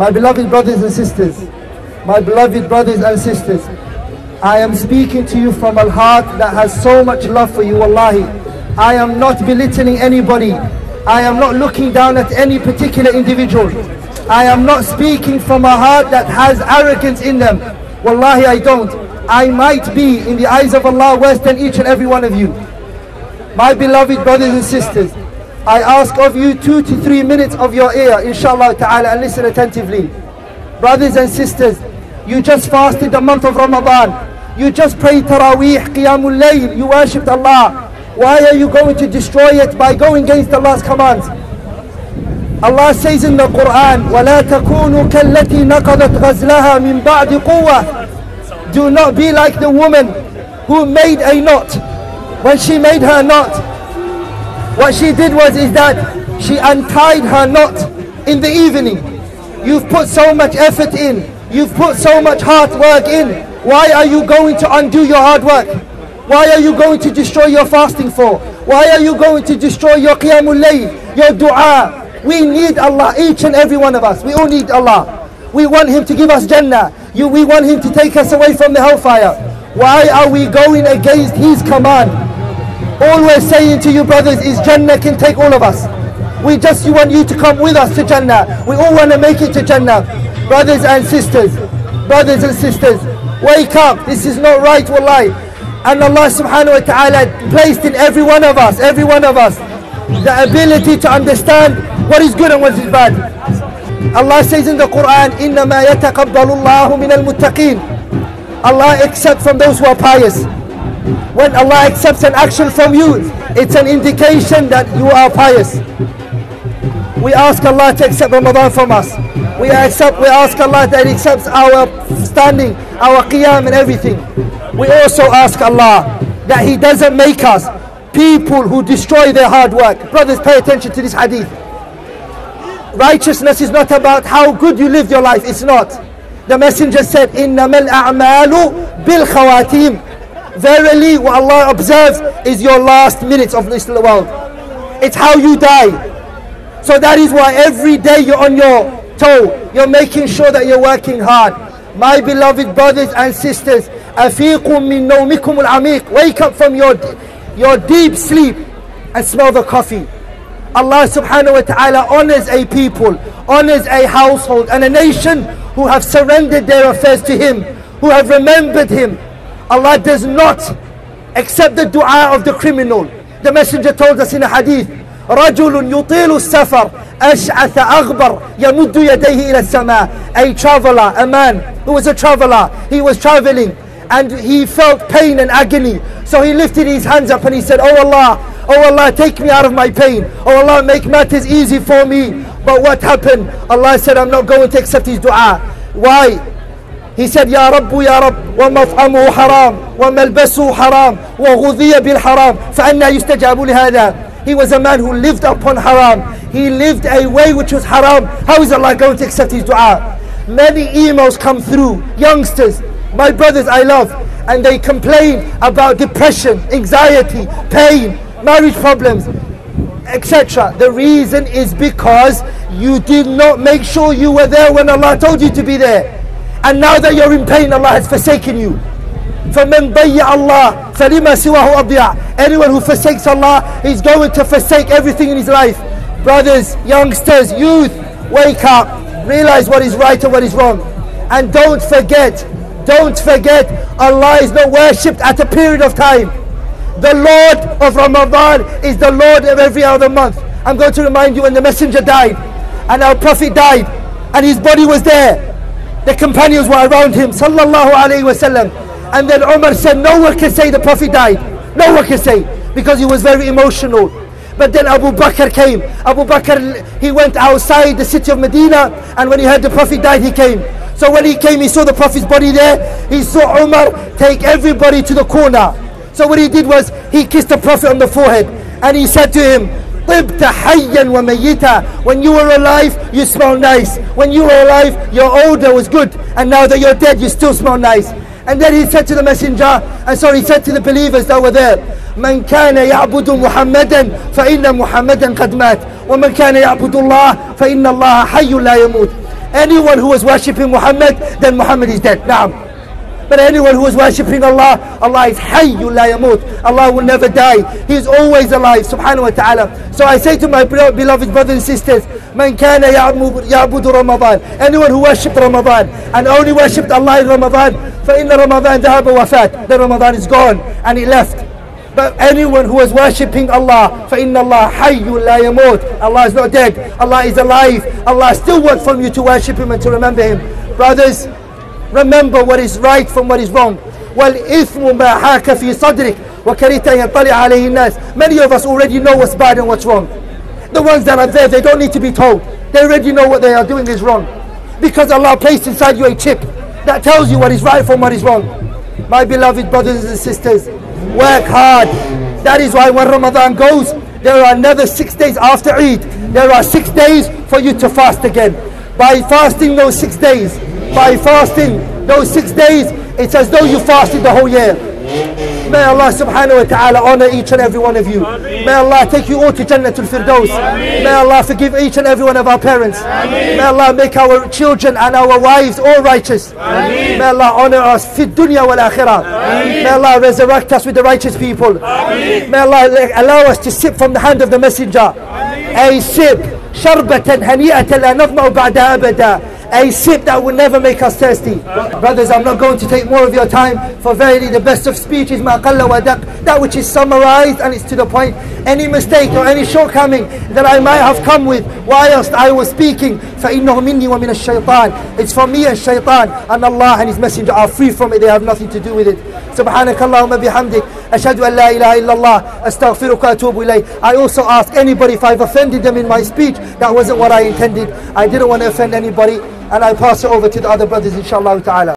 My beloved brothers and sisters, my beloved brothers and sisters, I am speaking to you from a heart that has so much love for you, wallahi. I am not belittling anybody. I am not looking down at any particular individual. I am not speaking from a heart that has arrogance in them. Wallahi, I don't. I might be, in the eyes of Allah, worse than each and every one of you. My beloved brothers and sisters, I ask of you two to three minutes of your ear, inshallah ta'ala, and listen attentively. Brothers and sisters, you just fasted the month of Ramadan. You just prayed Taraweeh, Qiyamul Layl. You worshipped Allah. Why are you going to destroy it by going against Allah's commands? Allah says in the Quran, وَلَا تَكُونُوا كَالَّتِي نَقَضَتْ غَزْلَهَا مِنْ بَعْدِ قُوَّةٍ Do not be like the woman who made a knot. When she made her knot, what she did was is that she untied her knot in the evening. You've put so much effort in. You've put so much hard work in. Why are you going to undo your hard work? Why are you going to destroy your fasting for? Why are you going to destroy your qiyamul layl, your dua? We need Allah, each and every one of us. We all need Allah. We want Him to give us Jannah. You, we want Him to take us away from the hellfire. Why are we going against His command? All we're saying to you brothers is Jannah can take all of us. We just want you to come with us to Jannah. We all want to make it to Jannah. Brothers and sisters, brothers and sisters, wake up. This is not right, wallahi. And Allah subhanahu wa ta'ala placed in every one of us, every one of us, the ability to understand what is good and what is bad. Allah says in the Quran, إِنَّمَا يَتَقَبَّلُ اللَّهُ مِنَ الْمُتَّقِينَ Allah accepts from those who are pious. When Allah accepts an action from you, it's an indication that you are pious. We ask Allah to accept Ramadan from us. We accept, we ask Allah that He accepts our standing, our qiyam and everything. We also ask Allah that He doesn't make us people who destroy their hard work. Brothers, pay attention to this hadith. Righteousness is not about how good you lived your life. It's not. The messenger said, إِنَّمَا الْأَعْمَالُ بِالْخَوَاتِيمِ Verily, what Allah observes is your last minutes of this world. It's how you die. So that is why every day you're on your toe. You're making sure that you're working hard. My beloved brothers and sisters, أَفِيقٌ مِّن نَوْمِكُمُ الْعَمِيقِ Wake up from your, your deep sleep and smell the coffee. Allah subhanahu wa ta'ala honors a people, honors a household and a nation who have surrendered their affairs to Him, who have remembered Him. Allah does not accept the dua of the criminal. The Messenger told us in a hadith, رجل يطيل السفر أشعث أغبر يمد يديه إلى السماء A traveler, a man who was a traveler, he was traveling and he felt pain and agony. So he lifted his hands up and he said, Oh Allah, Oh Allah, take me out of my pain. Oh Allah, make matters easy for me. But what happened? Allah said, I'm not going to accept his dua. Why? He said, يا رب يا رب ومطعمه حرام وملبسه حرام وغذي بالحرام فأنا يستجاب لهذا He was a man who lived upon haram. He lived a way which was haram. How is Allah going to accept his dua? Many emails come through, youngsters, my brothers I love, and they complain about depression, anxiety, pain, marriage problems, etc. The reason is because you did not make sure you were there when Allah told you to be there. And now that you're in pain, Allah has forsaken you. فَمَنْ ضَيَّعَ اللَّهِ فَلِمَا سِوَهُ أَضْيَعَ Anyone who forsakes Allah is going to forsake everything in his life. Brothers, youngsters, youth, wake up. Realize what is right and what is wrong. And don't forget, don't forget, Allah is not worshipped at a period of time. The Lord of Ramadan is the Lord of every other month. I'm going to remind you when the messenger died and our prophet died and his body was there. the companions were around him, sallallahu alayhi wasallam. And then Umar said, no one can say the prophet died. No one can say because he was very emotional. But then Abu Bakr came. Abu Bakr, he went outside the city of Medina and when he heard the prophet died, he came. So when he came, he saw the prophet's body there. He saw Umar take everybody to the corner. So what he did was he kissed the prophet on the forehead and he said to him, طبت حيا وميتا When you were alive, you smell nice. When you were alive, your odor was good. And now that you're dead, you still smell nice. And then he said to the messenger, and so he said to the believers that were there, من كان يعبد محمدا فإن محمدا قد مات ومن كان يعبد الله فإن الله حي لا يموت Anyone who was worshipping Muhammad, then Muhammad is dead. Naam. But anyone who is worshipping Allah, Allah is Hayyul la yamut. Allah will never die. He is always alive, subhanahu wa ta'ala. So I say to my beloved brothers and sisters, Man kana ya'budu Ramadan. Anyone who worshipped Ramadan and only worshipped Allah in Ramadan, فإن رمضان ذهب وفات. Then Ramadan is gone and he left. But anyone who is worshipping Allah, فإن الله حي لا يموت. Allah is not dead. Allah is alive. Allah still wants from you to worship Him and to remember Him. Brothers, remember what is right from what is wrong والإثم ما حاك في صدرك وكرهت أن يطلع عليه الناس many of us already know what's bad and what's wrong the ones that are there they don't need to be told they already know what they are doing is wrong because Allah placed inside you a chip that tells you what is right from what is wrong my beloved brothers and sisters work hard that is why when Ramadan goes there are another six days after Eid there are six days for you to fast again by fasting those six days by fasting those six days, it's as though you fasted the whole year. May Allah subhanahu wa ta'ala honor each and every one of you. May Allah take you all to Jannatul Firdaus. May Allah forgive each and every one of our parents. May Allah make our children and our wives all righteous. May Allah honor us fi dunya wal akhirah. May Allah resurrect us with the righteous people. May Allah allow us to sip from the hand of the messenger. A sip شربة هنيئة لا نظمأ بعدها أبدا a sip that will never make us thirsty. Brothers, I'm not going to take more of your time, for verily the best of speech is maqalla wa that which is summarized and it's to the point. Any mistake or any shortcoming that I might have come with whilst I was speaking, فَإِنَّهُ مِنِّي وَمِنَ الشَّيْطَانِ It's from me and shaitan, and Allah and His Messenger are free from it, they have nothing to do with it. سبحانك اللهم بحمدك أشهد أن لا إله إلا الله أستغفرك وأتوب إليك I also ask anybody if I've offended them in my speech that wasn't what I intended I didn't want to offend anybody and I pass it over to the other brothers inshallah ta'ala